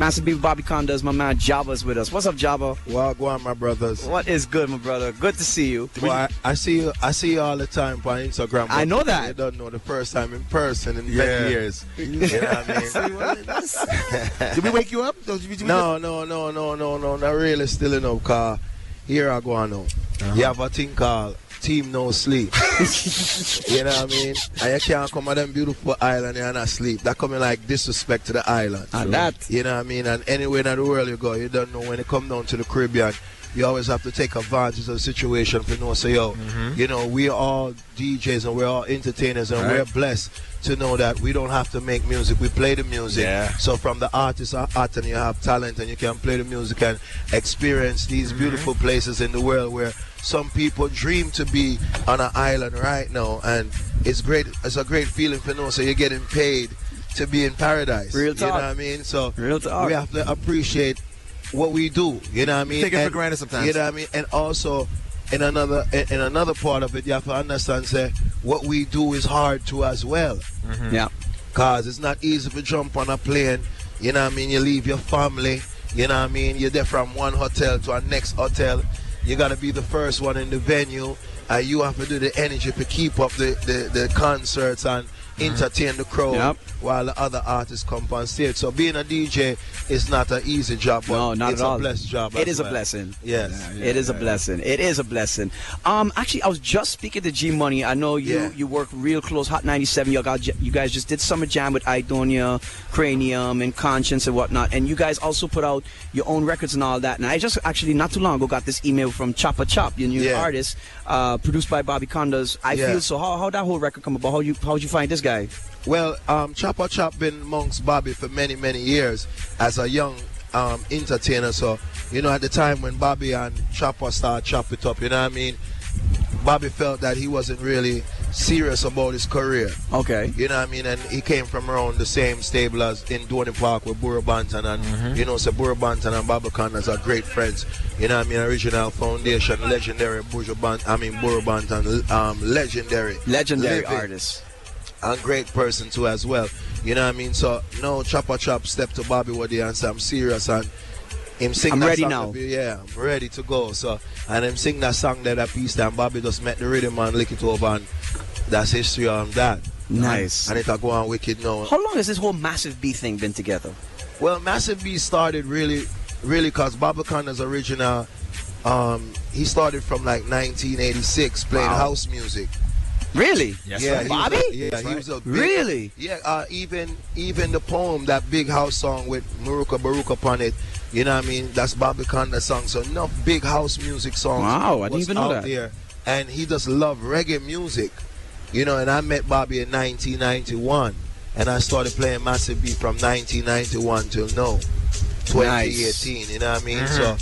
Massive B Bobby Konders, my man Jabba's with us. What's up, Jabba? Well, go on, my brothers. What is good, my brother? Good to see you. Well, I, I see you. I see you all the time on Instagram. I know that. You don't know the first time in person in Yeah. 10 years. You know what I mean? Did we wake you up? Did we- did we No, no, no, no, no, no, not really still enough, car. Here I go on now. Uh-huh. You have a thing called Team No Sleep. you know what I mean? And you can't come on them beautiful island and not sleep. That coming like disrespect to the island. Ah, and that. You know what I mean? And anywhere in the world you go, you don't know when you come down to the Caribbean. You always have to take advantage of the situation for know say yo, mm-hmm. you know, we are all DJs and we're all entertainers and Right. we're blessed to know that we don't have to make music. We play the music. Yeah. So from the artist are art and you have talent and you can play the music and experience these mm-hmm. beautiful places in the world where some people dream to be on an island right now and it's great it's a great feeling for know so you're getting paid to be in paradise. Real talk. You know what I mean? So Real talk. we have to appreciate what we do. You know what I mean? Take it for And- granted sometimes. You know what I mean? And also in another in, in another part of it you have to understand say what we do is hard too as well. Mm-hmm. Yeah. Cause it's not easy to jump on a plane. You know what I mean? You leave your family. You know what I mean? You're there from one hotel to a next hotel. You gotta be the first one in the venue. And you have to do the energy to keep up the, the, the concerts and entertain the crowd Yep. while the other artists compensate. So being a DJ is not an easy job, but No, not it's at all. a blessed job. It is a blessing. Yes. it is a blessing. It is a blessing. Um, actually, I was just speaking to G Money. I know you Yeah. you work real close. Hot ninety seven. You got you guys just did summer jam with Idonia, Kranium, and Konshens and whatnot. And you guys also put out your own records and all that. And I just actually not too long ago got this email from Choppa Chop, your new Yeah. artist, uh, produced by Bobby Konders. I Yeah. feel so. How how that whole record come about? How you how'd you find this guy? Well, um, Chopper Chop been amongst Bobby for many, many years as a young um, entertainer. So, you know, at the time when Bobby and Chopper started Chop It Up, you know what I mean? Bobby felt that he wasn't really serious about his career. Okay. You know what I mean? And he came from around the same stable as in Dorney Park with Burro Banton and you know, so Burro Banton and Baba Konders are great friends. You know what I mean? Original foundation, legendary Burro Banton, I mean Burro Banton, um, legendary. Legendary living artist. And great person too as well. You know what I mean? So no Chopper Chop step to Bobby Woody and say I'm serious and him sing I'm that ready now. be- yeah, I'm ready to go. So and him sing that song there that piece and Bobby just met the rhythm and lick it over and that's history on that. Nice. And it'll go on wicked now. How long has this whole massive B thing been together? Well, Massive B started really, really because Baba Conda's original, um, he started from like 1986 playing Wow. house music. Really? Yes, yeah, right. he Bobby? a- yeah, That's he right. was a big, Really? Yeah, uh, even even the poem, that big house song with Maruka Baruka upon it, you know what I mean? That's Bobby Conda song. So enough big house music songs. Wow, I didn't even know that. There. And he just loved reggae music. You know, and I met Bobby in 1991. And I started playing Massive B from 1991 till now, 2018. You know what I mean? So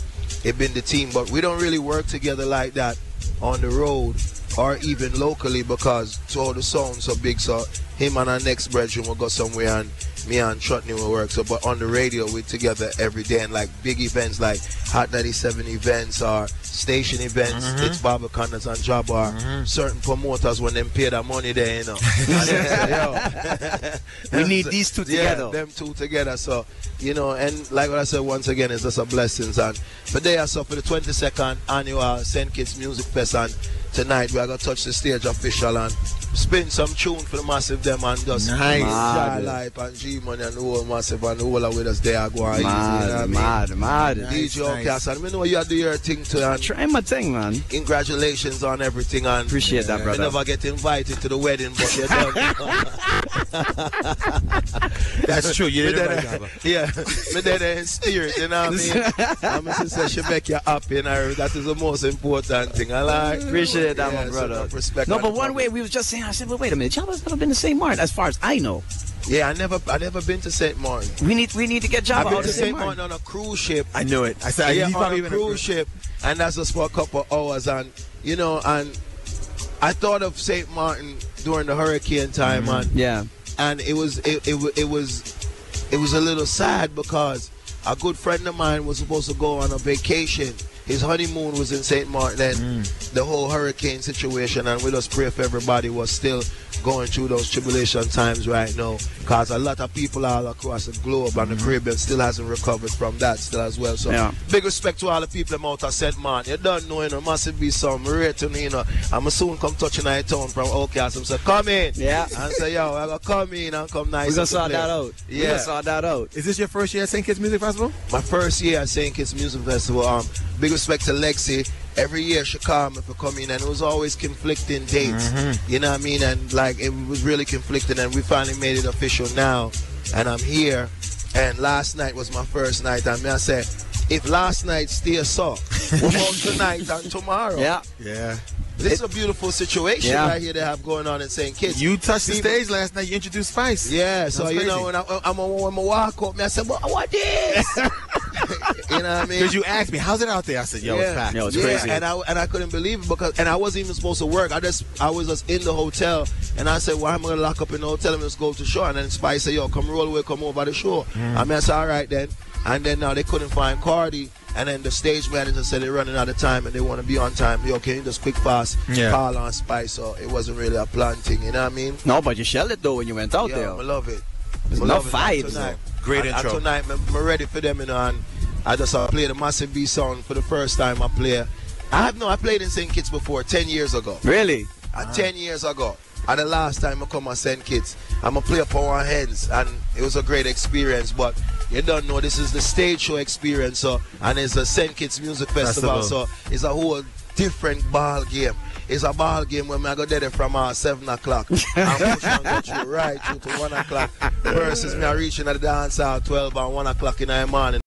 it been the team, but we don't really work together like that on the road or even locally because to all the sounds so big. So him and our next brethren will go somewhere and me and Chutney will work. So but on the radio we're together every day and like big events like Hot 97 events or station events, mm-hmm. it's Baba Konders and Job or mm-hmm. certain promoters when them pay their money there, you know. And they say, "Yo." We need these two Yeah, together. them two together. So, you know, and like what I said once again, it's just a blessing. And but they are so for the 22nd annual St. Kitts Music Fest, and tonight. We are gonna touch the stage official and spin some tune for the massive them and just Nice. Mad. Jar Life and G Money and the whole massive and the whole of with us they are going easy. You know what I Mad, mean? mad, mad. Nice, DJ nice. Outkast, and we know you do your thing too. And Trying my thing, man. congratulations on everything. And Appreciate that, brother. you never get invited to the wedding, but you done. That's true. You Me did it there- right, Jabba. Yeah, me there in spirit, you know what I mean? I'm sister she make you happy, you know, that is the most important thing. I like. Appreciate that, Yeah, my so brother. enough respect no, on but the one public. way we was just saying, I said, well, wait a minute, Jabba's never been the same Martin, as far as I know. Yeah, I never, I never been to Saint Martin. We need, we need to get I've Jabba been out to Saint Martin on a cruise ship. I knew it. I said yeah, he's on a even cruise ship, and that's just for a couple hours. And you know, and I thought of Saint Martin during the hurricane time, Mm-hmm. and Yeah. and it was it, it, it was it was a little sad because a good friend of mine was supposed to go on a vacation. His honeymoon was in St. Martin and mm. the whole hurricane situation and we just pray for everybody was still going through those tribulation times right now. Cause a lot of people all across the globe and the Caribbean still hasn't recovered from that still as well. So Yeah. big respect to all the people them out of St. Man. You don't know, you know, must be some rating, you know. I'm soon come touching our town from Outkast. I'm come in. Yeah. And say, yo, I gotta come in and come nice. We're gonna and sort that out. Yeah. We're Yeah. gonna sort that out. Is this your first year at St. Kitts Music Festival? My first year at St. Kitts Music Festival, um, big respect to Lexi. Every year she called me for coming and it was always conflicting dates. Mm-hmm. You know what I mean? And like it was really conflicting and we finally made it official now. And I'm here. And last night was my first night. And me I said, if last night still suck, what about tonight and tomorrow? Yeah. Yeah. This is a beautiful situation Yeah. right here they have going on in St. Kitts. You touched the People- stage last night. You introduced Spice. Yeah, so you know crazy. when I, I'm when I walk up, me I said, "What, what this?" you know what I mean? Because you asked me, how's it out there? I said, yo, it's packed. Yo, it's yeah, crazy. and I and I couldn't believe it because and I wasn't even supposed to work. I just I was just in the hotel and I said, "Why am I gonna lock up in the hotel and just go to the show?" And then Spice said, "Yo, come roll away, come over by the show." Mm. I mean, I said, "All right then." And then now they couldn't find Cardi. And then the stage manager said they're running out of time and they want to be on time. Yo, can you just quick fast Yeah. call on Spice? So it wasn't really a plan thing, you know what I mean? No, but you shelled it though when you went out yeah, there. I love it. There's I no love it. And vibes, Great and, intro. And tonight, I'm, I'm ready for them, you know, and I just uh, played a massive B song for the first time I play. I have no, I played in St. Kitts before, 10 years ago. Really? Uh, 10 years ago. And the last time I come and St. Kitts, I'm going to play up on one hands, and it was a great experience, but you don't know, this is the stage show experience, so, and it's a St. Kitts Music Festival, Festival. so it's a whole different ball game. It's a ball game when I go there from uh, 7 o'clock and push through right through to 1 o'clock versus me I reaching at the dance hall 12 and 1 o'clock in the morning.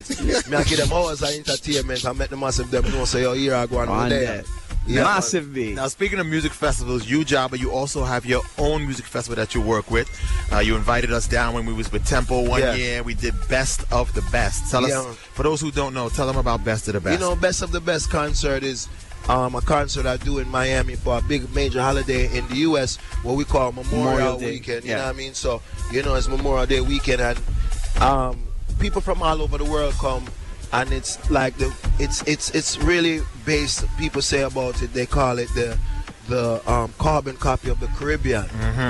Me I give them hours of entertainment and make them massive them know say, yo, here I go and On go there. that. Yeah. Massive B. Now, speaking of music festivals, you Jabba, you also have your own music festival that you work with. Uh, you invited us down when we was with Tempo one Yeah. year. We did Best of the Best. Tell Yeah. us, for those who don't know, tell them about Best of the Best. You know, best of the best concert is um, a concert I do in Miami for a big major holiday in the U.S. what we call Memorial, Memorial Day, Weekend. You yeah. know what I mean? So you know, it's Memorial Day weekend, and um, people from all over the world come, and it's like the it's it's it's really based. People say about it. They call it the the um, carbon copy of the Caribbean.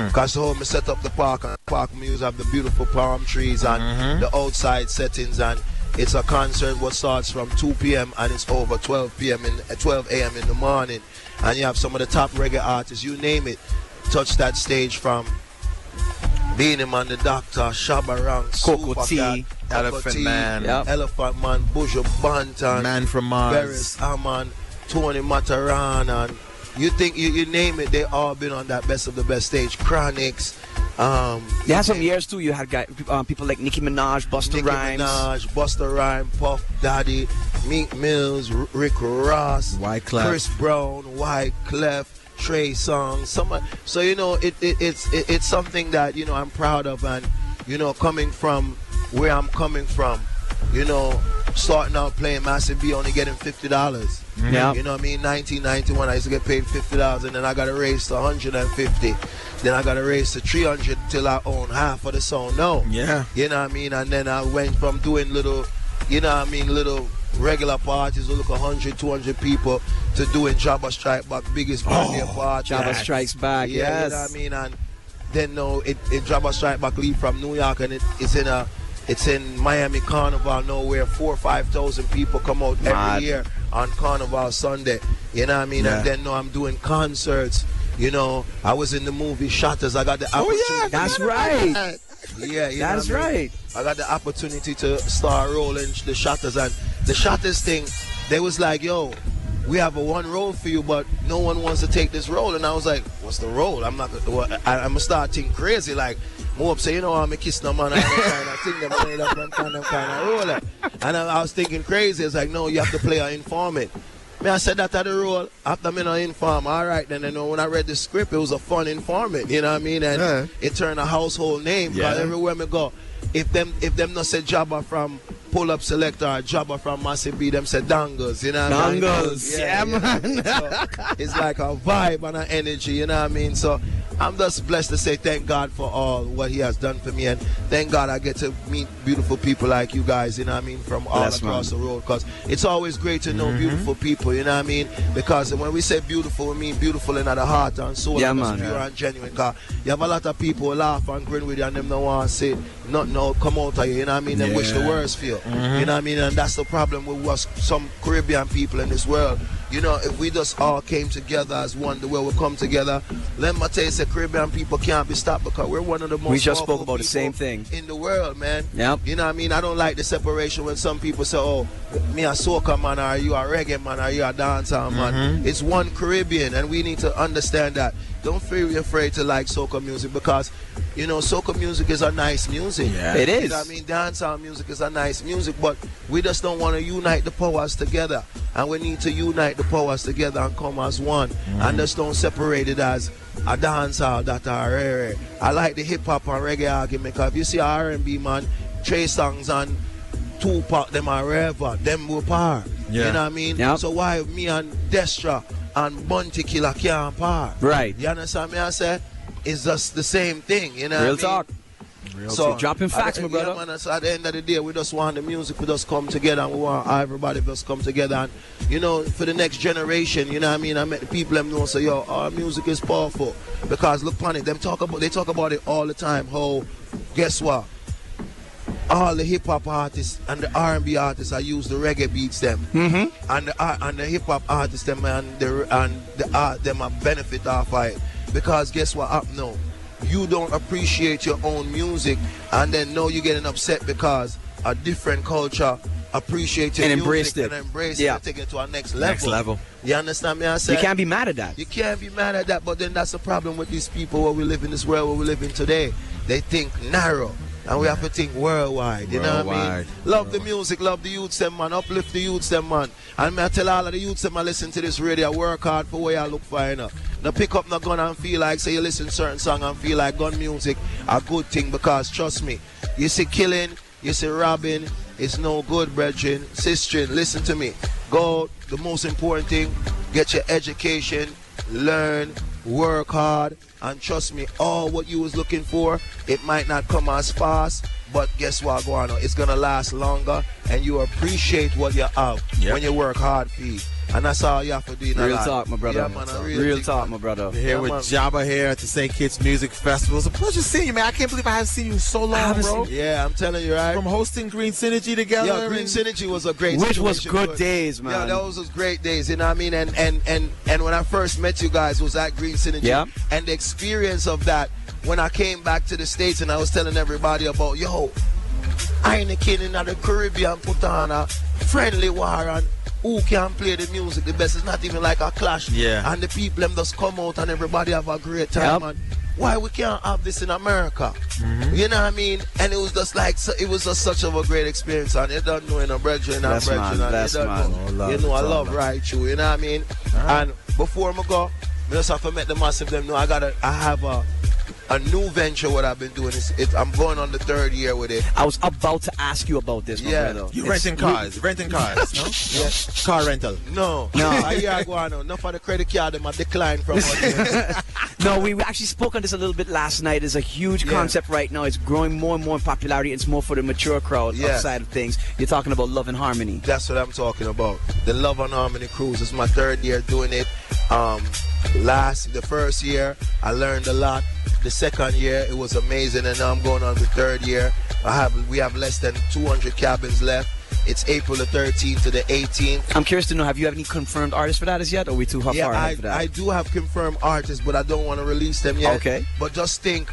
Because home we set up the park and park we use have the beautiful palm trees and the outside settings and it's a concert what starts from 2 p.m. and it's over 12 p.m. in uh, 12 a.m. in the morning and you have some of the top reggae artists you name it touch that stage from Beenie Man, the Doctor, Shabba Rank, Cocoa Super T, Elephant Man. Yep. Elephant Man, Buju Banton, Man from Mars. Beres Hammond, Tony Matterhorn, and you think you, you name it, they all been on that best of the best stage. Chronixx, um, You had some years too. You had guy, um, people like Nicki Minaj, Busta Nicki Rhymes. Minaj, Busta Rhymes, Puff Daddy, Meek Mills, R- Rick Ross, Wyclef. Chris Brown, White Wyclef, Trey Songz. Some, uh, so you know, it, it it's it, it's something that you know I'm proud of, and you know, coming from where I'm coming from, you know, starting out playing Massive B, only getting fifty dollars. Mm-hmm. Yeah. You know what I mean? 1991, I used to get paid fifty dollars, and then I got a raise to 150. Then I got a raise to 300 till I own half of the song. No. Yeah. You know what I mean? And then I went from doing little, you know what I mean, little regular parties with look 100, 200 people to doing Jabba Strike Back, biggest oh, birthday party. Jabba Strikes Back. Yeah, yes. you know what I mean? And then no, it, it Jabba Strike Back leave from New York and it, it's in a it's in Miami Carnival nowhere. four or five thousand people come out Mad. every year on Carnival Sunday. You know what I mean? Yeah. And then no, I'm doing concerts. You know, I was in the movie Shottas. I got the opportunity. Oh, yeah. That's right. Yeah, you know That's I mean? right. I got the opportunity to start rolling the Shottas and the Shottas thing. They was like, "Yo, we have a one role for you, but no one wants to take this role." And I was like, "What's the role? I'm not. Gonna, I, I'm gonna start thinking crazy. Like, more up say, you know, I'm a kiss no man. I'm kind of thing them kind of them kind of kind of role. And I, I was thinking crazy. It's like, no, you have to play an informant. Me, I said that at the role. After me, no inform. All right, then you know when I read the script, it was a fun informant. You know what I mean? And Yeah. it turned a household name. Yeah. everywhere me go, if them if them not say Jabba from Pull Up Selector or Jabba from Massive B, them say Dangles. You know what I mean? Dangles. Yeah, So it's like a vibe and an energy. You know what I mean? So I'm just blessed to say thank God for all what He has done for me, and thank God I get to meet beautiful people like you guys. You know what I mean, from all across man. the road. Because it's always great to know Mm-hmm. beautiful people. You know what I mean? Because when we say beautiful, we mean beautiful in the heart and soul, Yeah, and man. pure and genuine. God, you have a lot of people who laugh and grin with you, and them don't want to say nothing no come out of you. You know what I mean? Them wish the worst for you. You know what I mean? And that's the problem with some Caribbean people in this world. You know, if we just all came together as one, the way we come together, let me tell you, say Caribbean people can't be stopped because we're one of the most. We just spoke about the same thing. in the world, man. Yep. You know what I mean? I don't like the separation when some people say, "Oh, me a soca man, or you a reggae man, or you a dancehall man." Mm-hmm. It's one Caribbean, and we need to understand that. Don't feel afraid to like soca music because, you know, soca music is a nice music. Yeah. It You know what I mean? Dancehall music is a nice music, but we just don't want to unite the powers together. And we need to unite the powers together and come as one. Mm. And just don't separate it as a dancehall that are rare. I like the hip hop and reggae argument because if you see R&B man, Trey Songz and Tupac, them are wherever, them will par. Yeah. You know what I mean? Yep. So why me and Destra and Bounty Killer can't par? Right. You understand me? I say it's just the same thing. You know Real I mean? talk. So Dropping facts, my the- yeah, brother. man, so at the end of the day, we just want the music we just come together and we want everybody just come together and you know for the next generation, you know what I mean? I met the people them know say yo, our music is powerful because look on it, them talk about they talk about it all the time. How guess what? All the hip hop artists and the R and B artists I use the reggae beats them, mm-hmm. and the and the hip hop artists them and the and the art them a benefit off of it because guess what up now? You don't appreciate your own music, and then now you're getting upset because a different culture appreciate your And music embraced it. and embrace Yeah. it and take it to our next level. Next level. You understand me? I say You can't be mad at that. you can't be mad at that, but then that's the problem with these people where we live in this world where we live in today. They think narrow. And we have to think worldwide, you know what I mean? Worldwide. Love the music, love the youths, them man, uplift the youths, them man. And I tell all of the youths, them I listen to this radio, work hard for what I look for, you know. Now pick up no gun and feel like, say you listen certain song and feel like gun music a good thing because trust me, you see killing, you see robbing, it's no good, brethren. Sister, listen to me. Go, the most important thing, get your education, learn, work hard, and trust me, all what you was looking for, it might not come as fast, but guess what, Guano? It's gonna last longer, and you appreciate what you have Yep. when you work hard it. And that's all you have to do. in Real life. talk, my brother. Yeah, man, I Real, really think, talk, my brother. We're here Yeah, with man. Jabba here at the St. Kitts Music Festival. It's a pleasure seeing you, man. I can't believe I haven't seen you in so long, bro. seen- Yeah, I'm telling you, right? From hosting Green Synergy together. Yeah, Green and- Synergy was a great Which was good but- days, man. Yeah, those was great days, you know what I mean? And and and and when I first met you guys was at Green Synergy. Yeah. And the experience of that when I came back to the States and I was telling everybody about, yo, Heineken in the Caribbean put on a friendly war and who can play the music the best. It's not even like a clash. Yeah. And the people them just come out and everybody have a great time. Yep. And why we can't have this in America? Mm-hmm. You know what I mean? And it was just like so- it was just such of a great experience. And you don't know in a brethren and Bless, man. brethren. and you don't man. know. You know I love love. right through. You know what I mean? And before I go, I just have to make the massive them know I gotta I have a a new venture what I've been doing. It's, it, I'm going on the third year with it. I was about to ask you about this, my Yeah. brother. You It's- renting cars, renting cars, no? Yeah. Car rental. No, No. a year ago, I know. Enough of the credit card, them I decline from. audience. No, we actually spoke on this a little bit last night. It's a huge Yeah. concept right now. It's growing more and more in popularity. It's more for the mature crowd Yeah. side of things. You're talking about love and harmony. That's what I'm talking about. The Love and Harmony Cruise. It's my third year doing it. Um, last, the first year, I learned a lot. The second year, it was amazing, and now I'm going on the third year. I have we have less than 200 cabins left. It's April the 13th to the 18th. I'm curious to know, have you have any confirmed artists for that as yet? Or are we too far Yeah, ahead I, for that? I do have confirmed artists, but I don't want to release them yet. Okay. But just think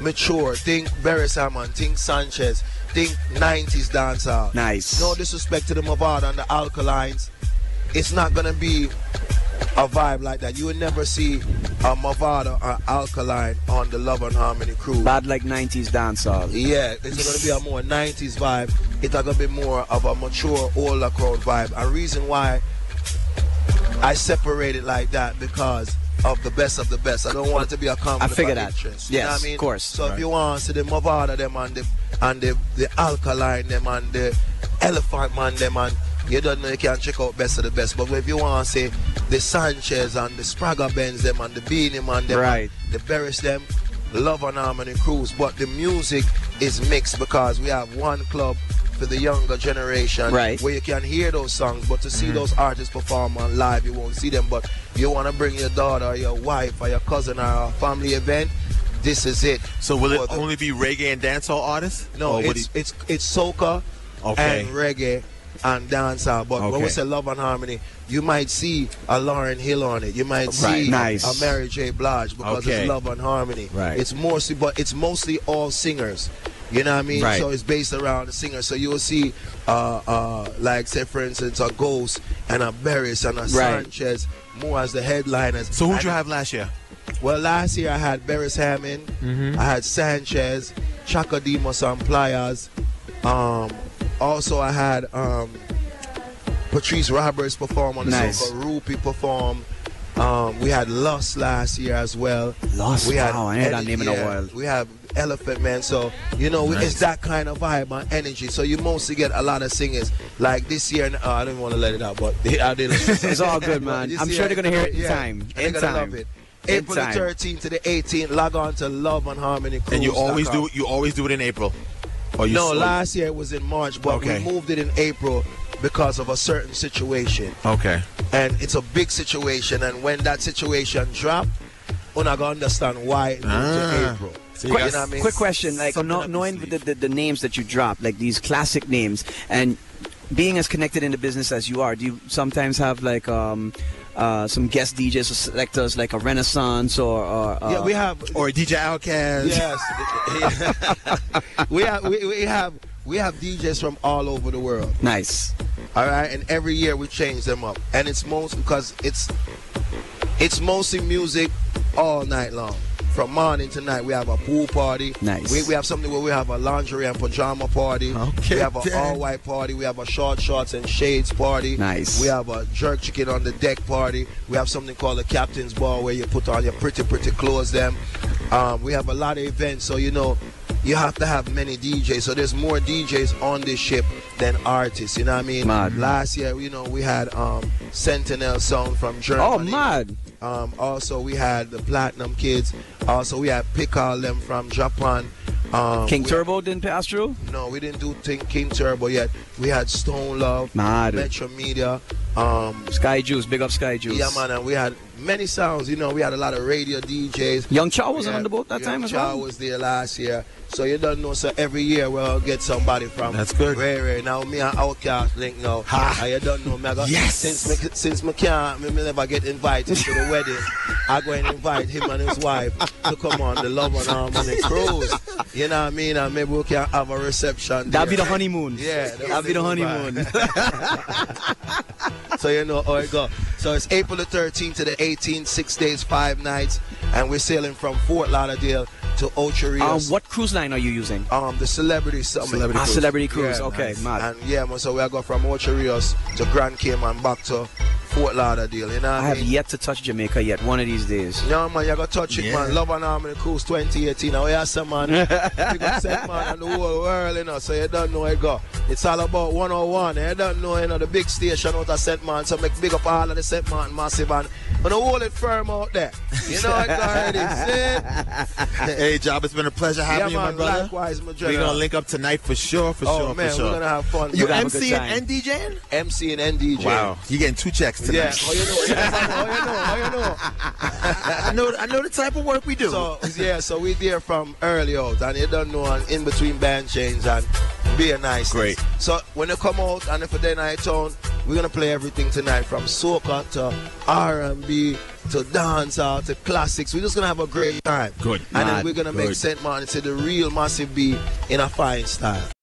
mature. Think Beres Hammond. Think Sanchez. Think 90s dancehall. nice. No disrespect to the Mavado and the Alkalines. It's not gonna be a vibe like that. You will never see a Mavado or Alkaline on the Love and Harmony crew. Bad like 90s dancehall. Yeah, it's gonna be a more 90s vibe. It's gonna be more of a mature, older crowd vibe. A reason why I separate it like that because of the best of the best. I don't want it to be a conflict figure of that. interest. You know Yes, I mean? of course. So if you want to see the Mavado them and the and the, the alkaline them and the elephant man them and you don't know you can check out best of the best. But if you want to say the Sanchez and the Spragga Benz them and the Beenie Man them, Right. the Beres them, Love and Harmony Cruise. But the music is mixed because we have one club for the younger generation Right. where you can hear those songs, but to see mm-hmm. those artists perform on live, you won't see them. But you want to bring your daughter, or your wife, or your cousin, or a family event. This is it. So will it the- only be reggae and dancehall artists? no, it's, he- it's it's soca Okay. and reggae and dancehall. But when we Okay. say love and harmony, you might see a Lauryn Hill on it. You might see Right. Nice. a Mary J. Blige because Okay. it's love and harmony. Right. It's mostly, but it's mostly all singers. You know what I mean? Right. So it's based around the singer. So you will see, uh, uh, like say for instance, a Ghost and a Beres and a Right. Sanchez more as the headliners. so who'd you have last year? well, last year I had Beres Hammond, Mm-hmm. I had Sanchez, Chaka Demus and Pliers. Um, also, I had um, Patrice Roberts perform on the Nice. sofa. Rupi perform. Um, we had Lost last year as well. Lost? We had Wow, I ain't heard that name in a while. We have Elephant Man. So you know, Nice. it's that kind of vibe and energy. So you mostly get a lot of singers. Like this year, uh, I didn't want to let it out, but I did. It's all good, man. I'm year, sure they're gonna hear it in yeah, time. They're In gonna time. love it. April the 13th to the 18th, log on to Love and Harmony Cruise. And you always do. You always do it in April. Or you No, or- last year it was in March, but Okay. we moved it in April because of a certain situation. Okay. And it's a big situation, and when that situation drop, we're not gonna understand why it moved Ah. to April. So You you know what I mean? Quick question, like Something know, up your knowing the, the, the names that you drop, like these classic names, and being as connected in the business as you are, do you sometimes have like um, uh, some guest DJs or selectors, like a Renaissance or, or uh, yeah, we have. Or DJ Outkast. Yes, we have. We, we have. We have DJs from all over the world. nice. All right, and every year we change them up, and it's most because it's it's mostly music all night long. From morning to night, we have a pool party. Nice. We, we have something where we have a lingerie and pajama party. Okay, We have an all white party. We have a short shorts and shades party. Nice. We have a jerk chicken on the deck party. We have something called a captain's ball where you put on your pretty pretty clothes. Them. Um, we have a lot of events, so you know you have to have many DJs. So there's more DJs on this ship than artists. You know what I mean? Mad. Last year, you know, we had um, Sentinel Sound from Germany. Oh, Germany. mad. Um, also, we had the Platinum Kids. Also, we had Pickle them from Japan. Um, King Turbo didn't pass through? No, we didn't do King, King Turbo yet. We had Stone Love, Mad. Metro Media. Um, Sky Juice, big up Sky Juice. yeah, man, and we had many sounds. You know, we had a lot of radio DJs. Young Chow wasn't Yeah, on the boat that Young time as Chow well? was there last year. So you don't know, so every year we'll get somebody from That's good. Rare, rare. Now me and Outkast link now. Ha. And you don't know me. I got, Yes. Since me, since me can't, me, me never get invited to the wedding. I go and invite him and his wife to come on the Love and Harmony cruise. You know what I mean? And maybe we can have a reception. That'd be there. the honeymoon. Yeah, That'd be the honeymoon honeymoon. so you know how it go. So it's April the 13th to the 18th, six days, five nights, and we're sailing from Fort Lauderdale to Ocho um, Rios. what cruise line are you using? Um, the Celebrity Summit. Celebrity Ah, Cruise. Celebrity Cruise. Yeah, okay, nice. mad. And yeah, man, so we go from Ocho Rios to Grand Cayman back to Fort Lauderdale. You know what I I have yet to touch Jamaica yet. One of these days. Yeah, man, you got to touch it, Yeah. man. Love and Harmony Cruise 2018. Now, yeah, some man. Big up set, man, and the whole world, you know, so you don't know it go. It's all about 101. You don't know, you know, the big station out of St. Man. So make big up all of the St. Man massive and, and hold it firm out there. You know it already. See? Hey, Job, it's been a pleasure having yeah, you, man, my brother. likewise, my We're gonna link up tonight for sure, for Oh, sure, man, for sure. we're going to have fun. you We're gonna have a good MC time. and DJing? MC and NDJ. Wow, you getting two checks tonight. Yeah, how you know? How oh, you know? How you know? I know, I know the type of work we do. So yeah, so we there from early out, and you don't know, and in between band change and be a nice. Great. So when you come out, and if a night town, we're gonna play everything tonight, from soca to R&B to dance out to classics. We're just gonna have a great time. Good. And then we're gonna make St. Martin to the real massive B in a fine style.